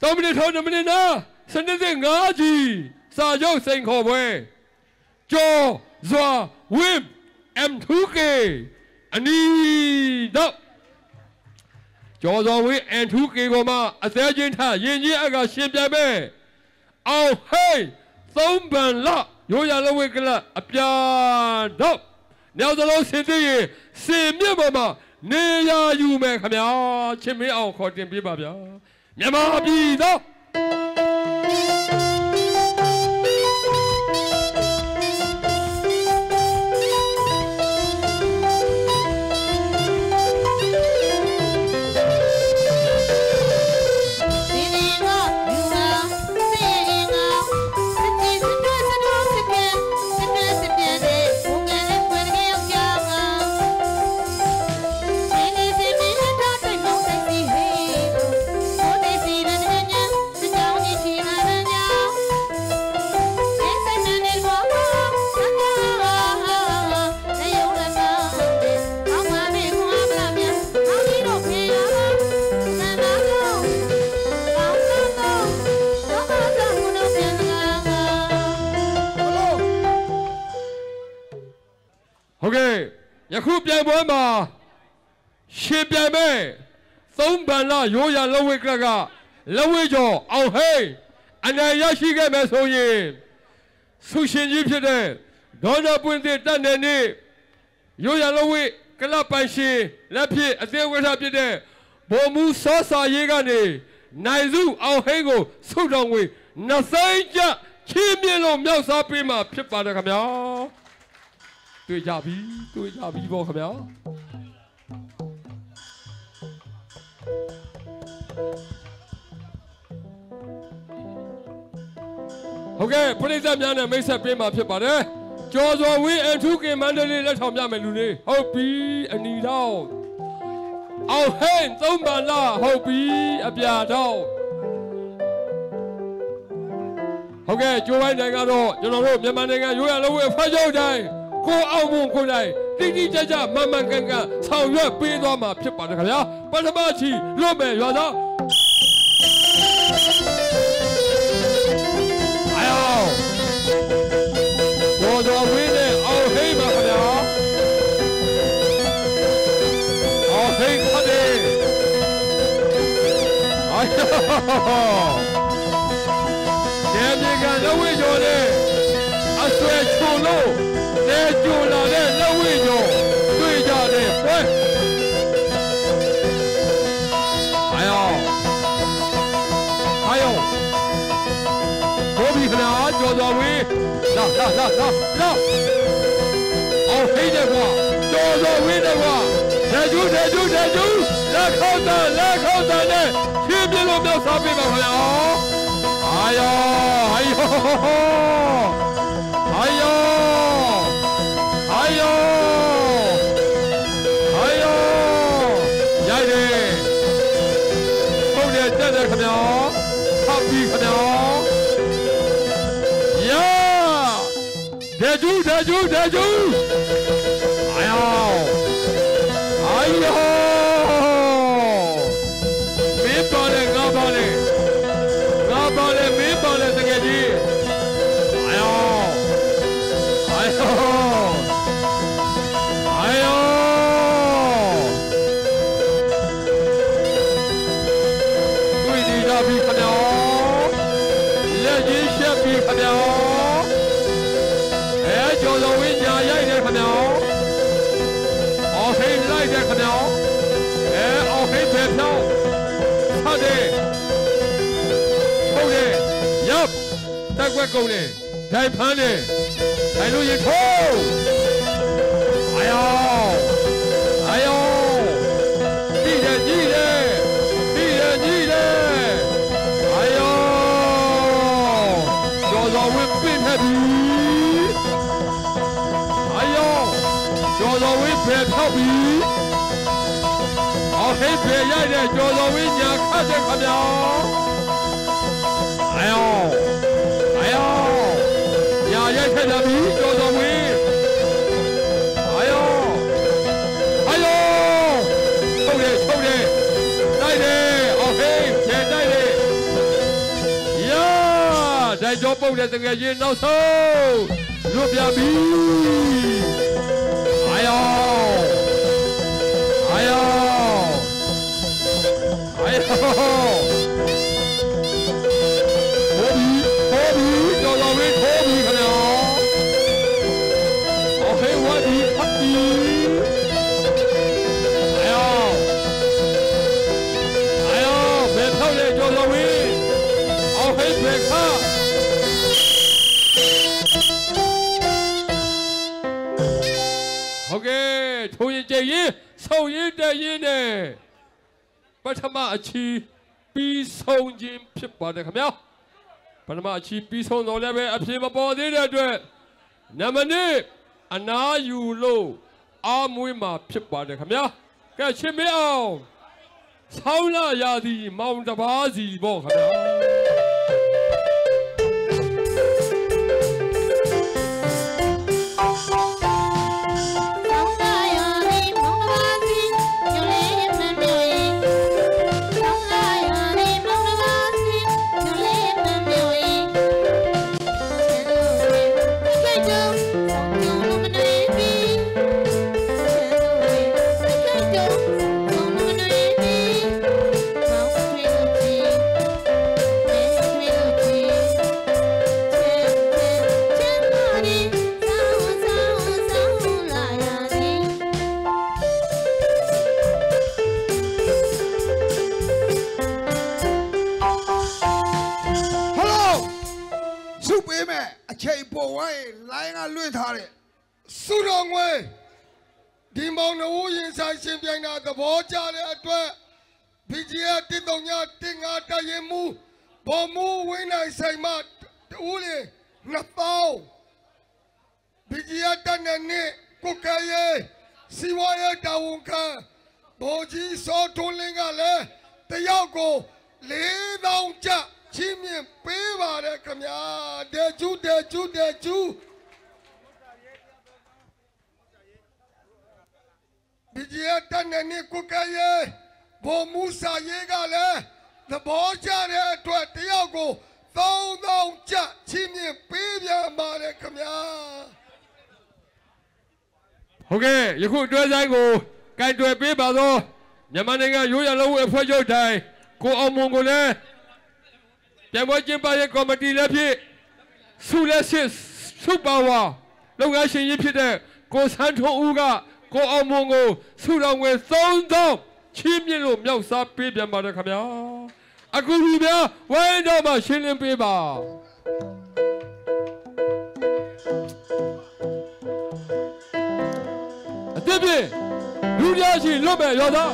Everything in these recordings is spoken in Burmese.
3မိနစ်ထော2မိနစ်နာစနစ်စစ်5ကြီးစာချုပ်စိန်ခေါ်ပွဲကျော်ဇွာဝင်း M2K အနီတော့ကျော်ဇော်ဝင်း M2K ပေါ်မှာအသေးချင်းထရင်ကြီးအကရှင်ပြိုင်မဲ့အောင်ဟိတ်သုံးပန်လရိုးရလဝိကလအပြာတော့နောက်သလုံးစင်သေးရင်စင်မြင့်ပေါ်မှာနေရယူမယ်ခမညာချင်းမင်းအောင်ခေါ်တင်ပြပါဗျာ မြန်မာပြည်တော့ ယခုပြိုင်ပွဲမှာရှင်ပြိုင်မဲ့သုံးပန်လာရိုးရလဝိကလကလဝိကျော်အောင်ဟိတ်အနိုင်ရရှိခဲ့မယ်ဆိုရင်ဆုရှင်ကြီးဖြစ်တဲ့ဒေါ်နာပွင့်တဲ့တက်နေနေရိုးရလဝိကလပိုင်ရှင်လက်ဖြစ်အသေးဝထဖြစ်တဲ့ဘုံမူစောစာရေးကနေနိုင်စုအောင်ဟိတ်ကိုဆုတော်ငွေနှစ်သိန်းကျချင်းမြင့်လို့မြောက်စားပေးမှာဖြစ်ပါတယ်ခင်ဗျာ တွေ့ကြပြီတွေ့ကြပြီပေါ့ခင်ဗျာဟုတ်ကဲ့ပရိသတ်များနဲ့မိတ်ဆက်ပေးမှာဖြစ်ပါတယ်ကျော်စော်ဝင်းအထူးကင်မန္တလေးလက်ထောင်ပြမယ်လူလေးဟုတ်ပြီအနီတော့အောင်ဟဲ့သုံးပါလားဟုတ်ပြီအပြာတော့ဟုတ်ကဲ့ကျိုးပိုင်းတိုင်းကတော့ကျွန်တော်တို့မြန်မာနိုင်ငံရိုးရလုံးဝဖတ်ချုပ်တိုင်း ကိုအောင်မွန်ကိုတိုင်းတိတိကျကျမန်မှန်ကန်ကန်ဆောင်ရွက်ပေးသွားမှာဖြစ်ပါတယ်ခင်ဗျာပထမချီလွတ်မယ်ရွာသားအယောဘောတော်ဝင်းနဲ့အောင်ဟိမခင်ဗျာအောင်ဟိခတ်တယ်အယောကျေမြေကလဝိကျော်နဲ့ အဆွဲချုံလို့လဲကြုံလာတဲ့လဝိကျော်တွေ့ကြတဲ့ပွဲအယောအယောဘိုးဘီခနာကျော်တော်ဝင်းလာလာလာလာလာအောင်ဟိတဲ့ကွာကျော်တော်ဝင်းတဲ့ကွာတဲ့ကျူးတဲ့ကျူးတဲ့ကျူးလက်ခေါက်တာလက်ခေါက်တာနဲ့ဖြင်းပြလို့မြောက်စားပေးပါခင်ဗျာအာယောအာယော ဒေဂျူဒေ က်ွက်ကုန်တယ်ဒိုင်ဖမ်းတယ်ဒိုင်လို့ရင်ထိုးအာယောအာယောကြည့်တယ်ကြည့်တယ်ကြည့်တယ်ကြည့်တယ်အာယောကျော်တော်ဝင်းပြင်းထက်ပြီအာယောကျော်တော်ဝင်းဖယ်ဖြောက်ပြီအော်ဟိတ်ဖယ်ရိုက်တဲ့ကျော်တော်ဝင်းညာခတ်တဲ့ခဗျာအာယောအာယော ညာရိုက်ထက်လာပြီကျော်တော်ဝင်းအာယောအာယောထုတ်တယ်ထုတ်တယ်တိုက်တယ်အော်ဟိတ်ဖယ်တိုက်တယ်တိုက်တော်ပုတ်တဲ့တကယ်ချင်းနောက်ဆုံးလွတ်ပြပြီအာယောအာယောအာယောဟိုဘီဟိုဘီ ဟိတ်ဘယ်ခါဟုတ်ကဲ့ထိုးရင်ကြည်ရင်ဆုံရင်တည်ရင်နဲ့ပထမအချီပြီးဆုံးခြင်းဖြစ်ပါတယ်ခင်ဗျာပထမအချီပြီးဆုံးတော့လည်းပဲအပြေမပေါ်သေးတဲ့အတွက်နံပါတ်1အနာယူလို့အာမွေးမှာဖြစ်ပါတယ်ခင်ဗျာကဲရှင်မအောင်ဆောင်းလာရာသီမောင်တပါးစီပေါ့ခင်ဗျာ လိုင်းကလွင့်ထားတဲ့စုတော်ငွေဒီမောင်နှဝရင်ဆိုင်ရှင်ပြိုင်တာသဘောကျတဲ့အတွက် BGF တစ်တုံညာတင်ငါတရင်မူဘော်မူဝင်းနိုင်ဆိုင်မတူးလေ2000 BGF တန်တဲ့နှစ်ကိုကရဲစီဝါရတာဝန်ခံဘောကြီးစောထွန်းလင်းကလည်းတယောက်ကို4000ကျပ် ချင်းမြင့်ပေးပါတယ်ခင်ဗျာတဲ့ကျူးတဲ့ကျူးတဲ့ကျူး BGF တန်တဲ့နှစ်ကိုကရဲဘော်မူစာရေးကလည်းသဘောကျတဲ့အတွက်တယောက်ကို3000ကျပ်ချင်းမြင့်ပေးပြန်ပါတယ်ခင်ဗျာဟုတ်ကဲ့ယခုအတွဲဆိုင်ကိုကင်တွယ်ပေးပါသောမြန်မာနိုင်ငံရိုးရာလုံးဝအဖွဲ့ချုပ်တိုင်းကိုအောင်မွန်ကိုလည်း ပြန်ပွဲကျင်းပရေးကော်မတီလည်းဖြစ်ဆုလည်းစစ်ဆုပါဝါလုပ်ငန်းရှင်ကြီးဖြစ်တဲ့ကိုစန်းထွန်းဦးကကိုအောင်မွန်ကိုဆုတော်ငွေ3000ချီးမြှင့်လို့မြောက်စားပေးပြန်ပါတယ်ခင်ဗျာအခုဒီဗျာဝိုင်းတော့မှရှင်းလင်းပေးပါအသစ်ဖြင့်လူရရှိလွတ်မဲ့ရောသား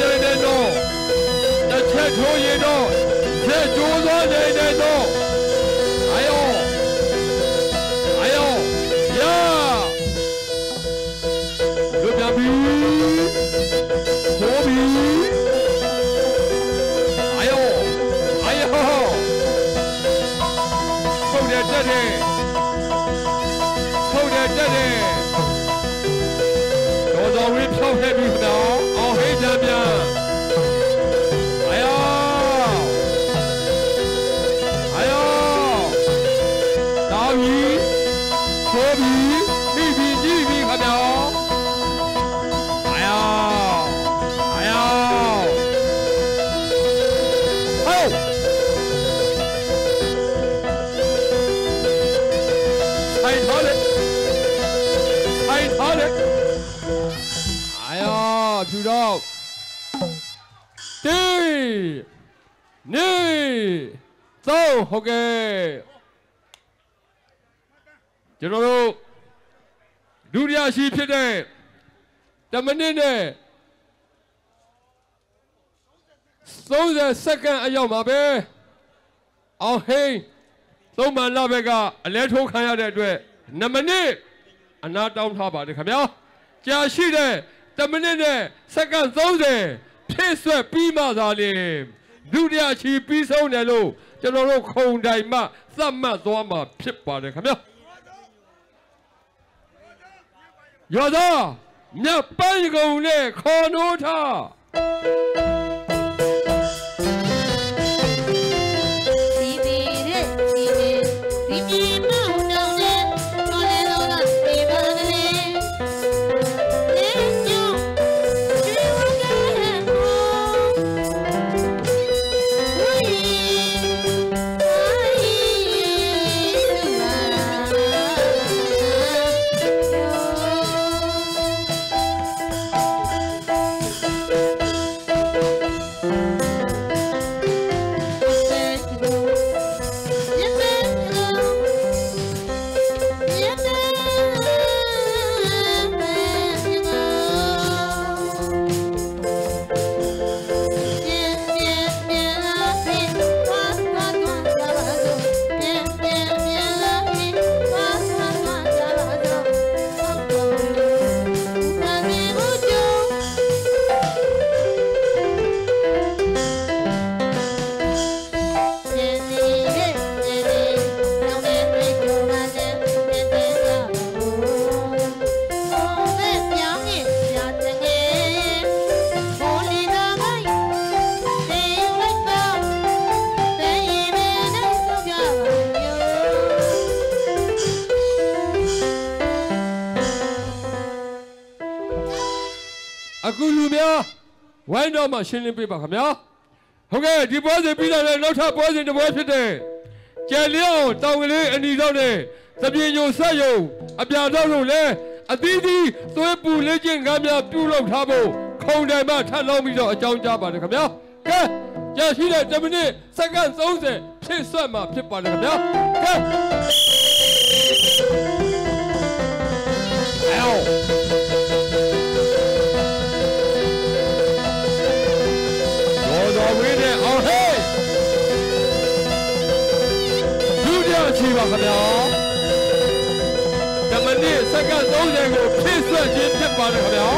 နေနေတော့တစ်ချက်ထိုးရင်တော့ရက်ကျိုးသွားနေနေတော့ တောင်းကြီးကိုပြီးမိပြီးကြည့်ပြီခတော်အယောအယောဟုတ်ထိုင်ထားလေထိုင်ထားလေအာယောဖြူတော့တေးနေသုံးဟုတ် ကဲ့ကျွန်တော်တို့ဒုတိယရှိဖြစ်တဲ့တမနစ်နဲ့30စက္ကန့်အရောက်မှာပဲအောင်ဟိန်းသုံးမှန်လဘက်ကအလဲထိုးခံရတဲ့အတွက်2မိနစ်အနာတောင်းထားပါတယ်ခင်ဗျာကြာရှိတဲ့1မိနစ်နဲ့စက္ကန့်30ဖြည့်ဆွက်ပြီးမှသာလေဒုတိယချီပြီးဆုံးတယ်လို့ကျွန်တော်တို့ခုံတိုင်မှသတ်မှတ်သွားမှာဖြစ်ပါတယ်ခင်ဗျာ ရောသာမြတ်ပန်းကုံနဲ့ခေါ်နိုးထား ဝိုင်းတော့မှရှင်းလင်းပေးပါခင်ဗျာဟုတ်ကဲ့ဒီပွဲစဉ်ပြီးတော့လည်းနောက်ထပ်ပွဲစဉ်တစ်ပွဲဖြစ်တဲ့ကျယ်လျောင်းတောင်ကလေးအနီတော့နဲ့သပြေညိုဆက်ယုံအပြာတော့လို့လည်းအသီးသီးသွေးပူလေးချင်းကားများပြုလုပ်ထားဖို့ခုံတိုင်မှထပ်လောင်းပြီးတော့အကြောင်းကြားပါတယ်ခင်ဗျာကဲကြာရှိတဲ့10မိနစ်စက္ကန့်30ဖြစ်ဆွတ်မှာဖြစ်ပါတယ်ခင်ဗျာကဲအော် ပါခင်ဗျာဓမ္မနစ်စက္ကန့်30ကိုဖြည့်ဆွတ်ခြင်းဖြစ်ပါတယ်ခင်ဗျာ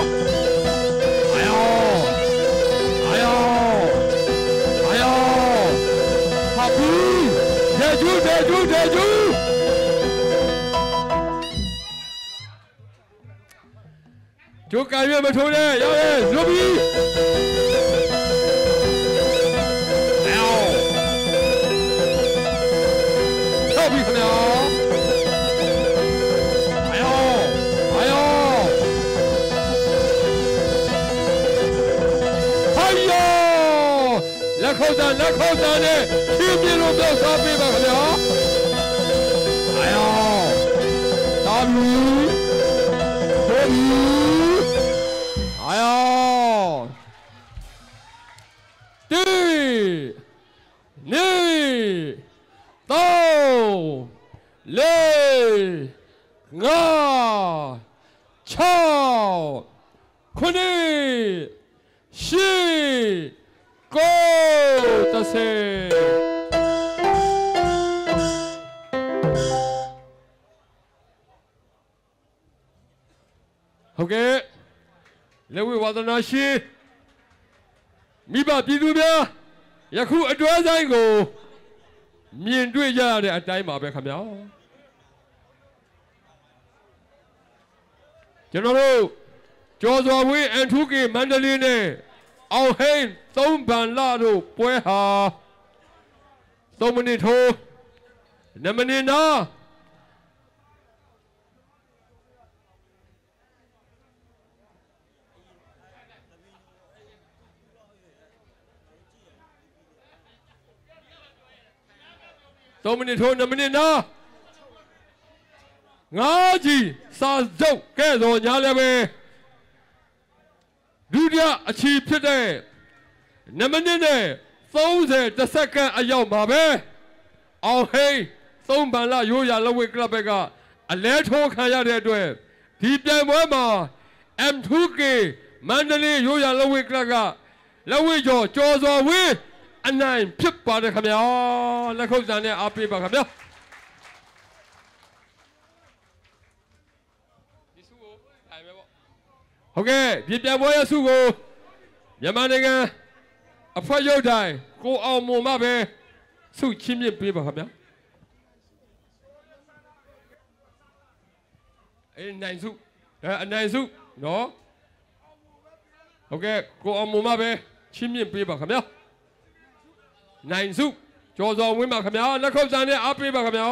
အာယောအာယောအာယောဟာပူဒေဂျူဒေဂျူဒေဂျူကျိုးကံရွေးမထိုးနဲ့ရောက်ရဲ့ဇူဘီ လက်ခုပ်တန်လက်ခုပ်တန်နဲ့ဖြည်းဖြည်းလို့ပြောက်စားပေးပါခင်ဗျာအယောတာမီဘိုမီအယောတိနေတောလေးငါချောက်ခုနှစ်ရှိကိုတ စ်ဆယ်ဟုတ်ကဲ့လက်ဝဲဝါဒနာရှိမိဘပြည်သူများယခုအတွဲဆိုင်ကို မြင်တွေ့ကြရတဲ့အတိုင်းပါပဲခင်ဗျာကျွန်တော်တို့ကျော်စွာဝင်းအန်ထူးကေမန္တလေးနဲ့ အောင်ဟိန်းသုံးဗန်လာတို့ပွဲဟာ3မိနစ်ထိုး2မိနစ်နာ3မိနစ်ထိုး2မိနစ်နာငါးကြီးစာစုပ်ကဲ့သို့ညာလည်းပဲ ဒုတိယအချီဖြစ်တဲ့2မိနစ်နဲ့30တစ်စက္ကန့်အရောက်မှာပဲအောင်ဟိန်းသုံးဗန်လာရိုးရာလက်ဝဲကလပ်ဘက်ကအလဲထိုးခံရတဲ့အတွက်ဒီပြိုင်ပွဲမှာ M2K မန္တလေးရိုးရာလက်ဝဲကလပ်ကလက်ဝဲကျော်ကျော်စော်ဝင်းအနိုင်ဖြစ်ပါတယ်ခင်ဗျာလက်ခုပ်စာနဲ့အားပေးပါခင်ဗျာဒီစုကိုထိုင်မယ်ပေါ့ ဟုတ်ကဲ့ဒီပြန်ပွဲရဲ့စုကိုမြန်မာနိုင်ငံအဖွဲ့ရုပ်တိုင်းကိုအောင်မွန်မပဲစုချင်းမြင့်ပေးပါခင်ဗျာအဲနိုင်စုအဲအနိုင်စုနော်ဟုတ်ကဲ့ကိုအောင်မုံမပဲချင်းမြင့်ပေးပါခင်ဗျာနိုင်စုကျော်စော်ဝင်းပါခင်ဗျာလက်ခုပ်စာနဲ့အားပေးပါခင်ဗျာ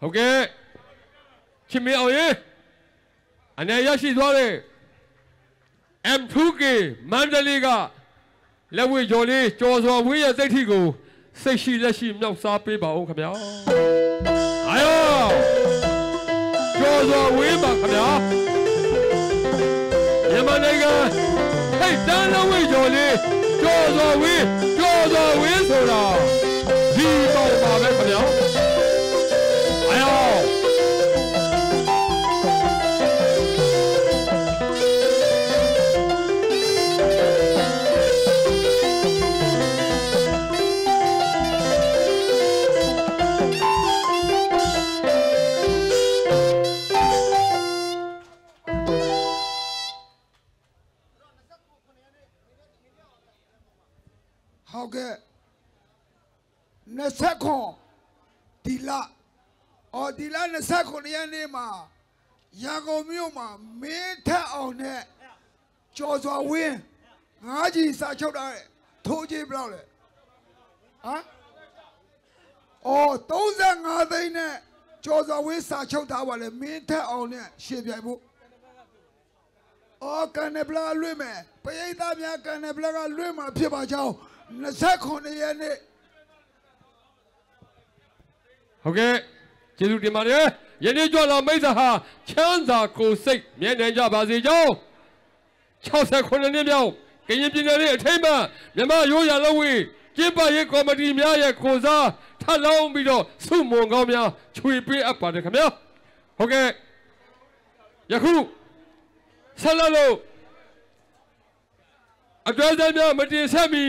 ဟုတ်ကဲ့ချင်းမင်းအောင်ရေအနေရရှိသွားတဲ့ M2K မန္တလေးကလက်ဝဲကျော်လေးကျော်စော်ဝင်းရဲ့စိတ်ထိကိုစိတ်ရှိလက်ရှိမြောက်စားပေးပါဦးခင်ဗျာအာယောကျော်စော်ဝင်းပါခင်ဗျာမြန်မာနိုင်ငံဟိတ်တန်းလုံးဝေးကျော်လေးကျော်စော်ဝင်းကျော်စော်ဝင်းဆိုတာဒီပေါ့ပါပဲခင်ဗျာ ဟုတ်ကဲ့20ခွန်ဒီလအော်ဒီလ29ရက်နေ့မှာရန်ကုန်မြို့မှာမင်းထက်အောင်နဲ့ကျော်စွာဝင်းငါးကြီးစာချုပ်တာတဲ့ထိုးကြီးဘယ်လောက်လဲဟမ်အော်35သိန်းနဲ့ကျော်စွာဝင်းစာချုပ်ထားပါလေမင်းထက်အောင်နဲ့ရှေ့ပြိုင်ဖို့အော်ကန်နဘလာလွင့်မယ်ပရိသတ်များကန်နဘလာကလွင့်မှာဖြစ်ပါကြောင်း 29ရက်နေ့ဟုတ်ကဲ့ကျေးဇူးတင်ပါတယ်ယနေ့ကြွလာမိတ်ဆာဟာချမ်းသာကိုယ်စိတ်မြဲနိုင်ကြပါစေကြောင်း69နှစ်မြောက်ကရင်ပြည်နယ်ရဲ့အထိမ်းအမှန်မြန်မာရိုးရာလုံးဝေးကျင်းပရေးကော်မတီများရဲ့ကိုစားထပ်လောင်းပြီးတော့စုမုံကောင်းများချွေပေးအပ်ပါတယ်ခင်ဗျာဟုတ်ကဲ့ယခုဆက်လက်လို့အတွဲစမ်းများမတင်ဆက်မီ